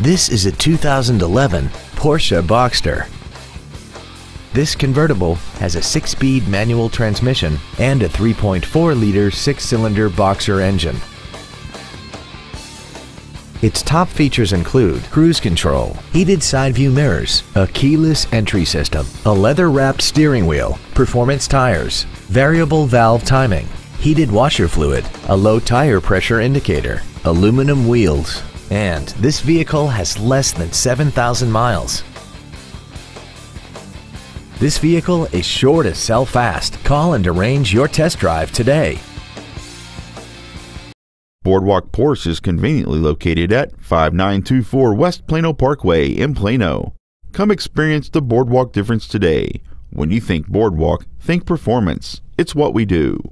This is a 2011 Porsche Boxster. This convertible has a six-speed manual transmission and a 3.4-liter six-cylinder Boxer engine. Its top features include cruise control, heated side view mirrors, a keyless entry system, a leather-wrapped steering wheel, performance tires, variable valve timing, heated washer fluid, a low tire pressure indicator, aluminum wheels, and this vehicle has less than 7,000 miles. This vehicle is sure to sell fast. Call and arrange your test drive today. Boardwalk Porsche is conveniently located at 5924 West Plano Parkway in Plano. Come experience the Boardwalk difference today. When you think Boardwalk, think performance. It's what we do.